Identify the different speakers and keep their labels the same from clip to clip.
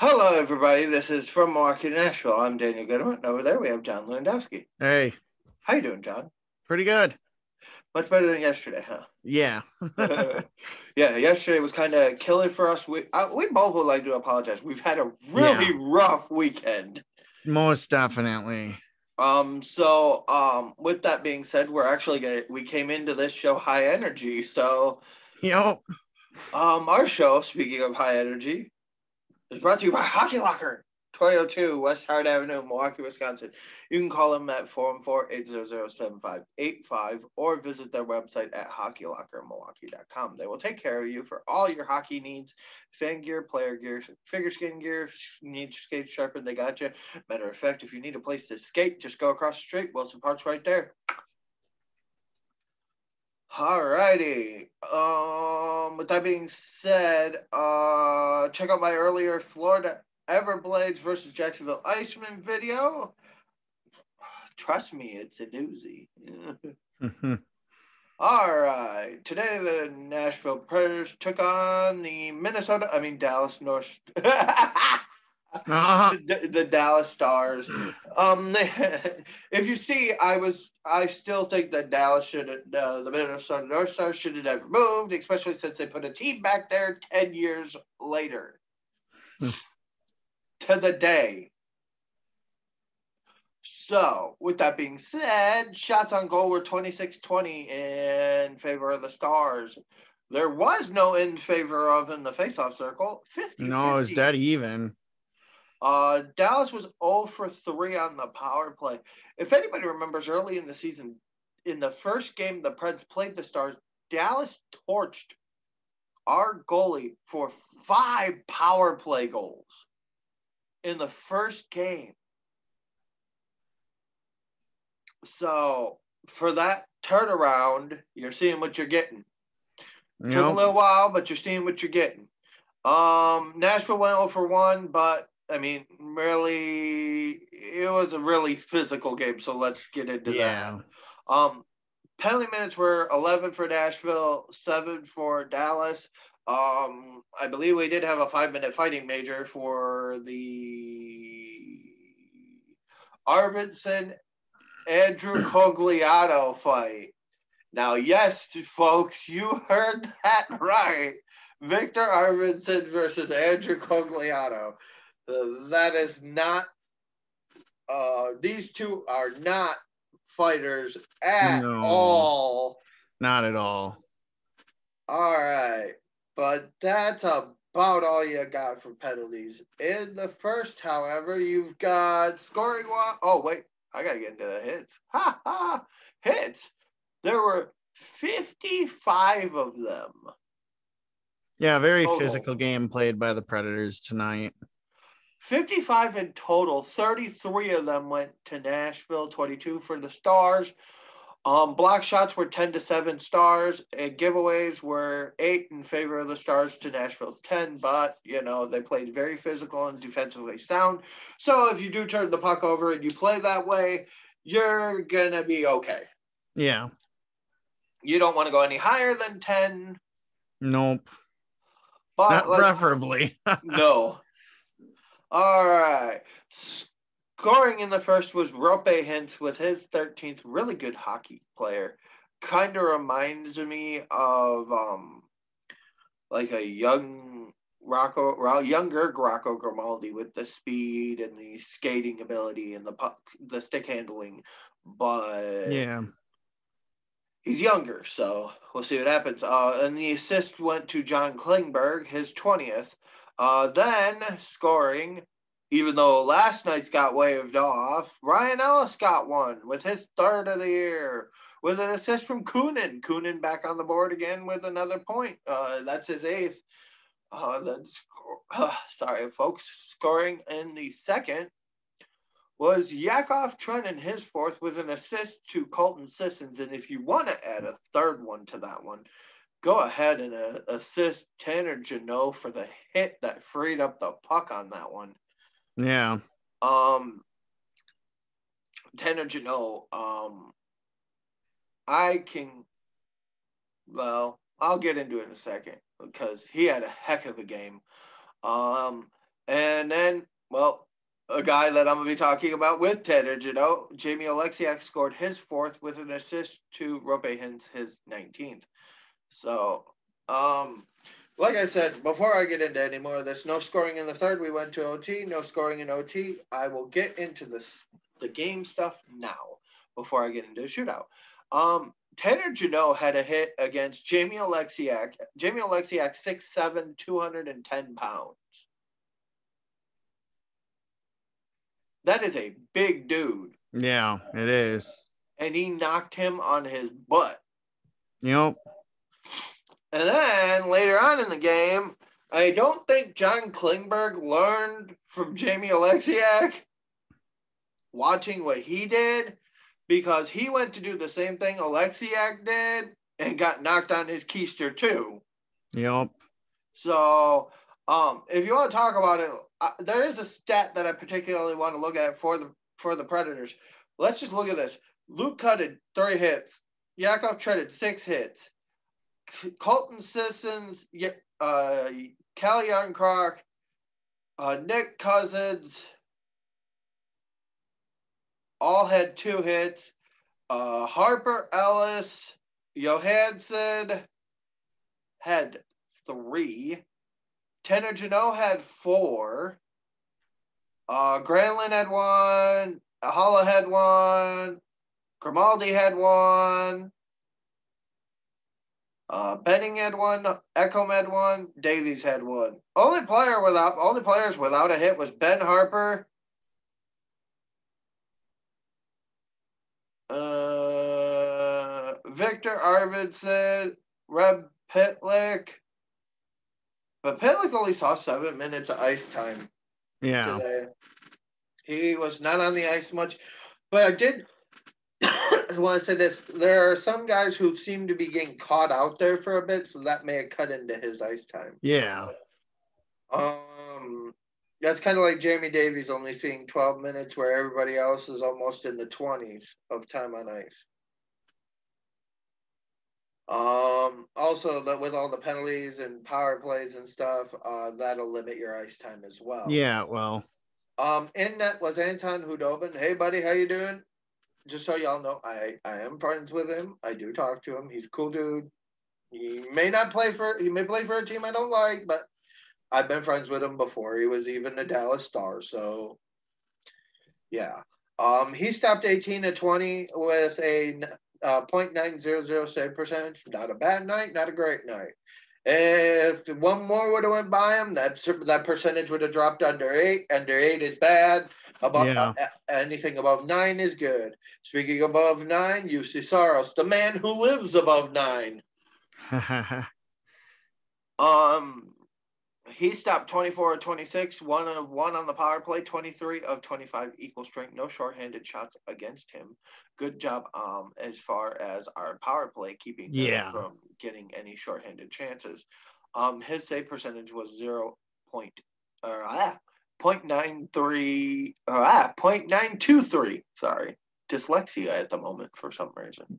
Speaker 1: Hello, everybody. This is from Milwaukee to Nashville. I'm Daniel Goodman. Over there, we have John Lewandowski.
Speaker 2: Hey,
Speaker 1: How you doing, John?
Speaker 2: pretty good.
Speaker 1: Much better than yesterday, huh?
Speaker 2: Yeah.
Speaker 1: yeah, yesterday was kind of killing for us. We uh, we both would like to apologize. We've had a really
Speaker 2: Yeah.
Speaker 1: rough weekend.
Speaker 2: Most definitely.
Speaker 1: Um, so um, with that being said, we're actually gonna we came into this show high energy. So
Speaker 2: Yo,
Speaker 1: um, our show, speaking of high energy, is brought to you by Hockey Locker. 2002 West Howard Avenue, Milwaukee, Wisconsin. You can call them at 414-800-7585 or visit their website at hockeylockermilwaukee.com. They will take care of you for all your hockey needs, fan gear, player gear, figure skating gear. Need your skate sharpened, they got you. Matter of fact, if you need a place to skate, just go across the street. Wilson Park's right there. Alrighty. Um, with that being said, uh, check out my earlier Florida Everblades versus Jacksonville Icemen video. Trust me, it's a doozy. All right. Today, the Nashville Predators took on the Minnesota, I mean, Dallas North.
Speaker 2: Ah,
Speaker 1: the, the Dallas Stars. Um, if you see, I was, I still think that Dallas should, uh, the Minnesota North Stars should have never moved, especially since they put a team back there ten years later,
Speaker 2: Hmm.
Speaker 1: to the day. So, with that being said, shots on goal were 26-20 in favor of the Stars. There was no in favor of in the faceoff circle. 50
Speaker 2: no, it's dead even.
Speaker 1: Uh, Dallas was 0 for 3 on the power play. If anybody remembers early in the season, in the first game the Preds played the Stars, Dallas torched our goalie for five power play goals in the first game. So for that turnaround, you're seeing what you're getting. Took a little while, but you're seeing what you're getting. Um, Nashville went 0 for 1, but I mean, really, it was a really physical game. So let's get into
Speaker 2: Yeah.
Speaker 1: that. Um, penalty minutes were 11 for Nashville, 7 for Dallas. Um, I believe we did have a five minute fighting major for the Arvidsson Andrew Cogliano fight. Now, yes, folks, you heard that right. Viktor Arvidsson versus Andrew Cogliano. That is not. Uh, these two are not fighters at
Speaker 2: No.
Speaker 1: all.
Speaker 2: Not at all.
Speaker 1: All right, but that's about all you got for penalties. In the first, however, you've got scoring. Wa- oh wait, I gotta get into the hits. Ha ha! Hits. There were fifty-five of them.
Speaker 2: Yeah, very
Speaker 1: Total.
Speaker 2: physical game played by the Predators tonight.
Speaker 1: 55 in total. 33 of them went to Nashville, 22 for the Stars. Um, block shots were 10 to 7 stars, and giveaways were 8 in favor of the Stars to Nashville's 10. But, you know, they played very physical and defensively sound. So if you do turn the puck over and you play that way, you're going to be okay.
Speaker 2: Yeah.
Speaker 1: You don't want to go any higher than 10.
Speaker 2: Nope.
Speaker 1: But
Speaker 2: Not preferably.
Speaker 1: no. All right. Scoring in the first was Roope Hintz with his 13th. Really good hockey player. Kind of reminds me of um like a young Rocco, Ro- younger Rocco Grimaldi with the speed and the skating ability and the puck, the stick handling. But
Speaker 2: yeah.
Speaker 1: he's younger, so we'll see what happens. Uh, and the assist went to John Klingberg, his 20th. Uh, then scoring, even though last night's got waved off, Ryan Ellis got one with his third of the year with an assist from Kunin. Kunin back on the board again with another point. Uh, that's his eighth. Uh, uh, sorry, folks, scoring in the second was Yakov Trenin, his fourth, with an assist to Colton Sissons. And if you want to add a third one to that one, go ahead and uh, assist Tanner Jeannot for the hit that freed up the puck on that one.
Speaker 2: Yeah.
Speaker 1: Um, Tanner Jeannot, um, I can, well, I'll get into it in a second because he had a heck of a game. Um, And then, well, a guy that I'm going to be talking about with Tanner Jeannot, Jamie Oleksiak scored his fourth with an assist to Hintz, his 19th. So, um, like I said, before I get into any more of this, no scoring in the third. We went to OT, no scoring in OT. I will get into this the game stuff now before I get into the shootout. Um, Tanner Jeannot had a hit against Jamie Oleksiak. Jamie Oleksiak, 6'7, 210 pounds. That is a big dude.
Speaker 2: Yeah, it is.
Speaker 1: And he knocked him on his butt.
Speaker 2: Yep.
Speaker 1: And then later on in the game, I don't think John Klingberg learned from Jamie Oleksiak watching what he did because he went to do the same thing Oleksiak did and got knocked on his keister too.
Speaker 2: Yep.
Speaker 1: So, um, if you want to talk about it, uh, there is a stat that I particularly want to look at for the for the Predators. Let's just look at this. Luke Cutted three hits. Yakov traded six hits. Colton Sissons, uh, Cal Järnkrok, uh, Nick Cousins, all had two hits. Uh, Harpur Ellis, Johansen had three. Tanner Jeannot had four. Uh, Granlund had one. Haula had one. Grimaldi had one. Uh, Benning had one. Ekholm had one. Davies had one. Only player without only players without a hit was Ben Harpur. Uh, Viktor Arvidsson, Rem Pitlick. But Pitlick only saw seven minutes of ice time
Speaker 2: Yeah.
Speaker 1: today. He was not on the ice much. But I did want to say this. There are some guys who seem to be getting caught out there for a bit, so that may have cut into his ice time.
Speaker 2: Yeah.
Speaker 1: Um, that's kind of like Jamie Davies only seeing 12 minutes where everybody else is almost in the 20s of time on ice. Um, also that with all the penalties and power plays and stuff, uh, that'll limit your ice time as well.
Speaker 2: Yeah. Well.
Speaker 1: Um, in net was Anton Khudobin. Hey buddy, how you doing? Just so y'all know, I I am friends with him. I do talk to him. He's a cool dude. He may not play for he may play for a team I don't like, but I've been friends with him before. He was even a Dallas Star. So, yeah. Um, he stopped 18 to 20 with a uh, 0.900 save percentage. Not a bad night, not a great night. If one more would have went by him, that that percentage would have dropped under eight. Under eight is bad. Above
Speaker 2: Yeah.
Speaker 1: uh, anything above nine is good. Speaking above nine, Juuse Saros, the man who lives above nine. Um, he stopped 24 of 26, one of one on the power play, 23 of 25 equal strength, no shorthanded shots against him. Good job um as far as our power play keeping
Speaker 2: Yeah.
Speaker 1: from getting any shorthanded chances. Um, his save percentage was zero point or ah, 0.93 ah, 0.923. Sorry, dyslexia at the moment for some reason.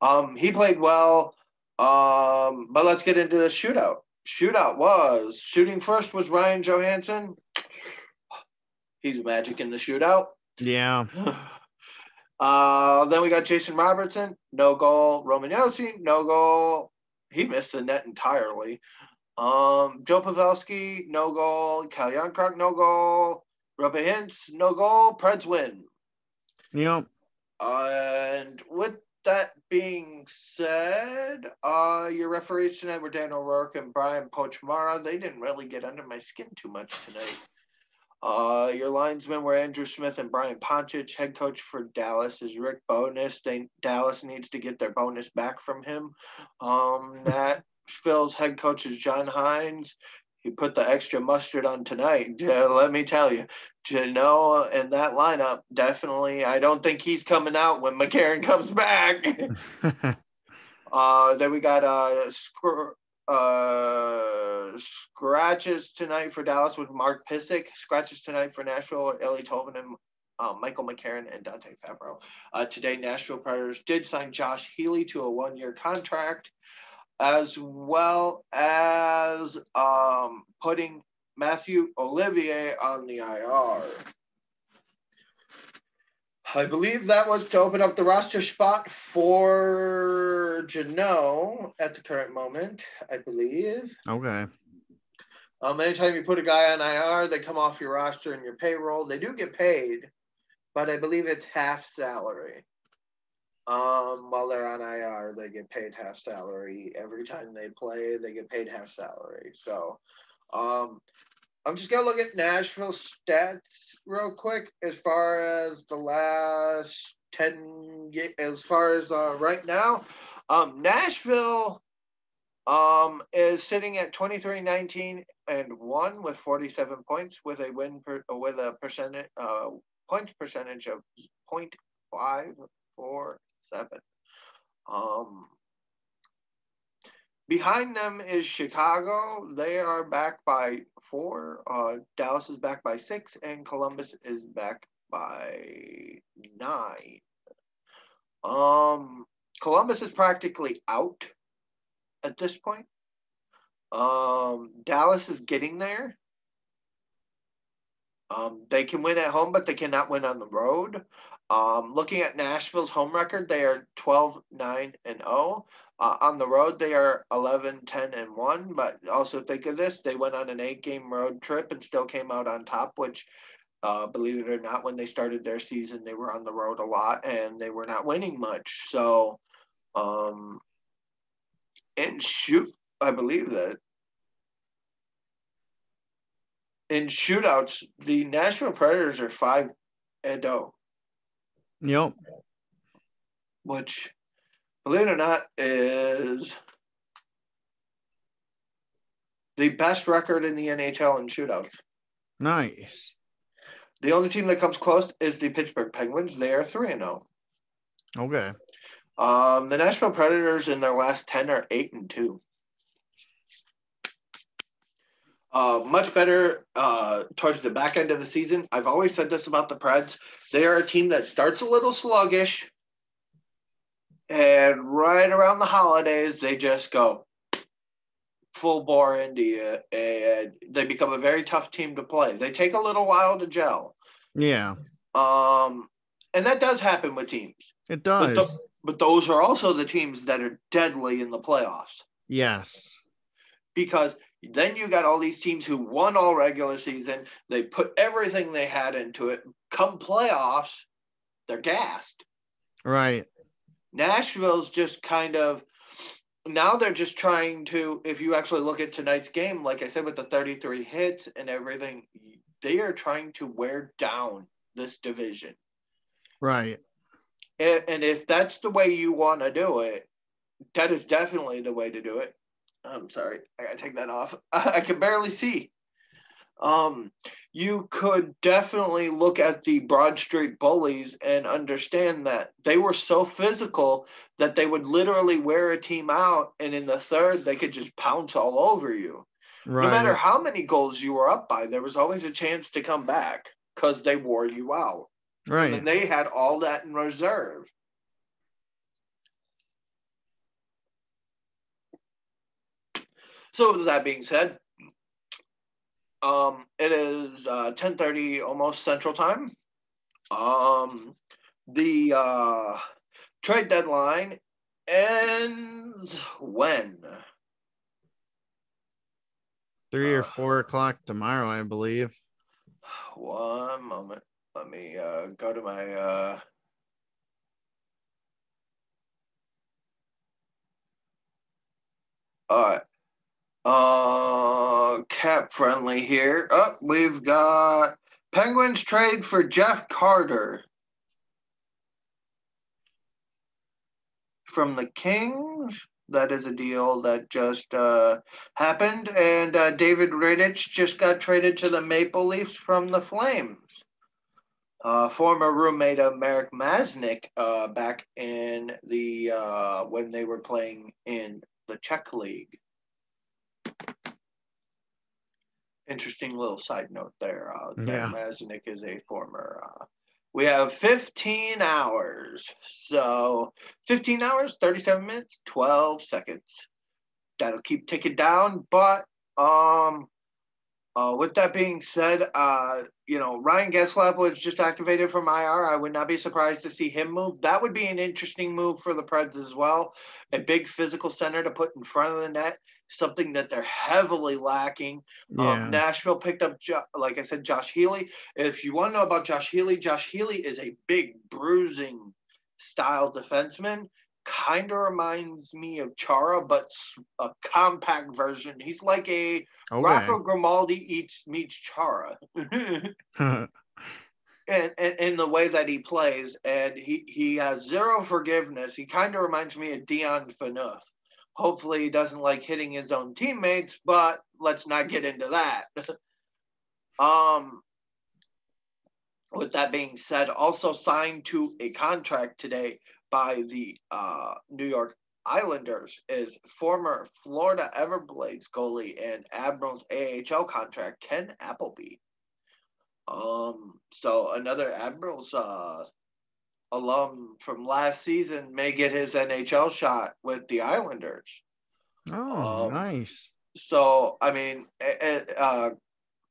Speaker 1: Um, he played well. Um, but let's get into the shootout. Shootout was shooting first was Ryan Johansen. He's magic in the shootout.
Speaker 2: yeah.
Speaker 1: Uh, then we got Jason Robertson, no goal. Roman Josi, no goal. He missed the net entirely. Um, Joe Pavelski, no goal. Cal Järnkrok, no goal. Roope Hintz, no goal. Preds win.
Speaker 2: Yep.
Speaker 1: And with that being said, uh, your referees tonight were Dan O'Rourke and Brian Pochmara. They didn't really get under my skin too much tonight. Uh, your linesmen were Andrew Smith and Brian Ponchich. Head coach for Dallas is Rick Bowness. They, Dallas needs to get their bonus back from him. Um, Nashville's head coach is John Hynes. He put the extra mustard on tonight. Uh, let me tell you, Jeannot and that lineup definitely. I don't think he's coming out when McCarron comes back. uh, then we got uh, scr- uh, scratches tonight for Dallas with Mark Pysyk. Scratches tonight for Nashville, Ellie Tolman and uh, Michael McCarron and Dante Fabbro. Uh, today, Nashville Predators did sign Josh Healy to a one-year contract, as well as um, putting Mathieu Olivier on the IR. I believe that was to open up the roster spot for Jeannot at the current moment, I believe.
Speaker 2: Okay.
Speaker 1: Um, anytime you put a guy on IR, they come off your roster and your payroll. They do get paid, but I believe it's half salary. Um, while they're on IR, they get paid half salary. Every time they play, they get paid half salary. So, um, I'm just gonna look at Nashville stats real quick as far as the last ten. As far as uh, right now, um, Nashville um, is sitting at 23, 19, and one with 47 points, with a win per, with a percentage uh, points percentage of 0.547. Um, behind them is Chicago. They are back by four. Uh, Dallas is back by six, and Columbus is back by nine. Um, Columbus is practically out at this point. Um, Dallas is getting there. Um, they can win at home, but they cannot win on the road. Um, looking at Nashville's home record, they are 12, 9, and 0. Uh, on the road, they are 11, 10, and 1. But also think of this they went on an eight game road trip and still came out on top, which, uh, believe it or not, when they started their season, they were on the road a lot and they were not winning much. So, um, and shoot, I believe that. In shootouts, the Nashville Predators are 5 and 0.
Speaker 2: Yep.
Speaker 1: Which, believe it or not, is the best record in the NHL in shootouts.
Speaker 2: Nice.
Speaker 1: The only team that comes close is the Pittsburgh Penguins. They are 3 and 0.
Speaker 2: Okay.
Speaker 1: Um, the Nashville Predators in their last 10 are 8 and 2. Uh, much better uh, towards the back end of the season. I've always said this about the Preds. They are a team that starts a little sluggish, and right around the holidays, they just go full bore into you, and they become a very tough team to play. They take a little while to gel.
Speaker 2: Yeah.
Speaker 1: Um, and that does happen with teams.
Speaker 2: It
Speaker 1: But,
Speaker 2: does.
Speaker 1: but those are also the teams that are deadly in the playoffs
Speaker 2: yes.
Speaker 1: because then you got all these teams who won all regular season. They put everything they had into it. Come playoffs, they're gassed.
Speaker 2: Right.
Speaker 1: Nashville's just kind of now they're just trying to. If you actually look at tonight's game, like I said, with the 33 hits and everything, they are trying to wear down this division.
Speaker 2: Right.
Speaker 1: And, and if that's the way you want to do it, that is definitely the way to do it. I'm sorry, I gotta take that off. I can barely see. Um, you could definitely look at the Broad Street Bullies and understand that they were so physical that they would literally wear a team out, and in the third, they could just pounce all over you.
Speaker 2: Right.
Speaker 1: No matter how many goals you were up by, there was always a chance to come back because they wore you out.
Speaker 2: right.
Speaker 1: And they had all that in reserve. So with that being said, um, it is uh, 10:30 almost Central Time. Um, the uh, trade deadline ends when?
Speaker 2: Three or
Speaker 1: uh,
Speaker 2: four o'clock tomorrow, I believe.
Speaker 1: One moment. Let me uh, go to my. Uh... All right. Uh, cap friendly here. Up, we've got Penguins trade for Jeff Carter from the Kings. That is a deal that just uh, happened. And uh, David Rittich just got traded to the Maple Leafs from the Flames. Uh, former roommate of Marek Mazanec uh, back in the uh, when they were playing in the Czech League. Interesting little side note there. Uh,
Speaker 2: Yeah.
Speaker 1: Marek is a former. Uh, we have 15 hours. So 15 hours, 37 minutes, 12 seconds. That'll keep ticking down, but um Uh, with that being said, uh, you know, Ryan Getzlaf was just activated from IR. I would not be surprised to see him move. That would be an interesting move for the Preds as well. A big physical center to put in front of the net, something that they're heavily lacking.
Speaker 2: Yeah.
Speaker 1: Um, Nashville picked up, Jo- like I said, Josh Healy. If you want to know about Josh Healy, Josh Healy is a big bruising style defenseman. Kind of reminds me of Chara, but a compact version. He's like a
Speaker 2: okay.
Speaker 1: Rocco Grimaldi eats meets Chara. and, and in the way that he plays, and he he has zero forgiveness. He kind of reminds me of Dion Phaneuf. Hopefully, he doesn't like hitting his own teammates, but let's not get into that. um, with that being said, also signed to a contract today by the uh, New York Islanders is former Florida Everblades goalie and Admirals AHL contract Ken Appleby. Um, so another Admirals uh, alum from last season may get his NHL shot with the Islanders.
Speaker 2: oh,
Speaker 1: um,
Speaker 2: nice.
Speaker 1: So I mean, uh,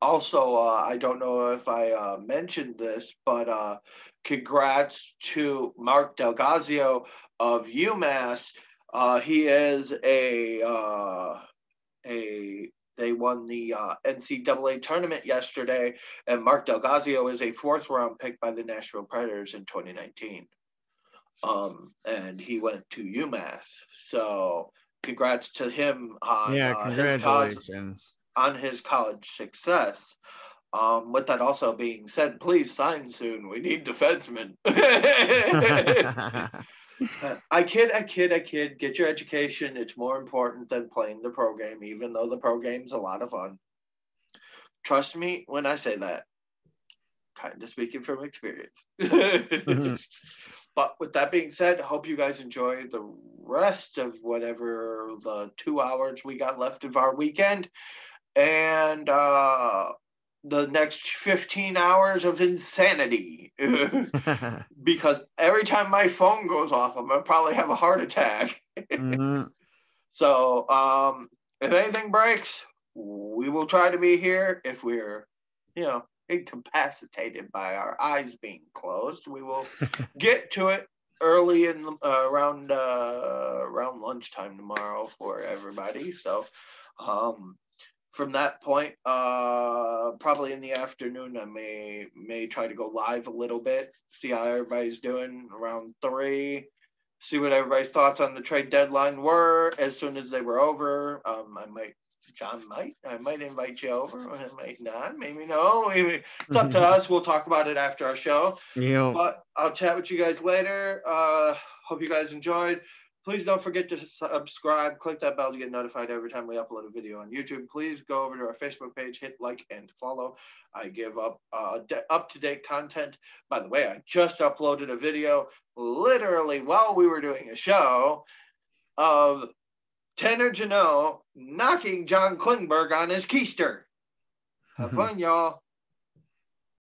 Speaker 1: also uh, I don't know if I uh, mentioned this, but uh, congrats to Mark Del Gaizo of UMass. Uh, he is a uh, a they won the uh, NCAA tournament yesterday, and Mark Del Gaizo is a fourth round pick by the Nashville Predators in 2019. Um, and he went to UMass. So congrats to him on
Speaker 2: yeah,
Speaker 1: uh, his college on his college success. Um, with that also being said, please sign soon. We need defensemen. I kid, I kid, I kid. Get your education. It's more important than playing the pro game, even though the pro game's a lot of fun. Trust me when I say that. Kind of speaking from experience. But with that being said, hope you guys enjoy the rest of whatever the two hours we got left of our weekend. And uh the next 15 hours of insanity because every time my phone goes off, I'm gonna probably have a heart attack.
Speaker 2: Mhm.
Speaker 1: So, um, if anything breaks, we will try to be here. If we're, you know, incapacitated by our eyes being closed, we will get to it early in the, uh, around uh, around lunchtime tomorrow for everybody. So, um, from that point, uh, probably in the afternoon, I may may try to go live a little bit, see how everybody's doing around three, see what everybody's thoughts on the trade deadline were. As soon as they were over, um, I might, John might, I might invite you over. I might not, maybe no. Maybe it's up to us. We'll talk about it after our show.
Speaker 2: Yep.
Speaker 1: But I'll chat with you guys later. Uh, hope you guys enjoyed. Please don't forget to subscribe. Click that bell to get notified every time we upload a video on YouTube. Please go over to our Facebook page, hit like and follow. I give up uh, up to date content. By the way, I just uploaded a video literally while we were doing a show of Tanner Jeannot knocking John Klingberg on his keister. Have fun, y'all.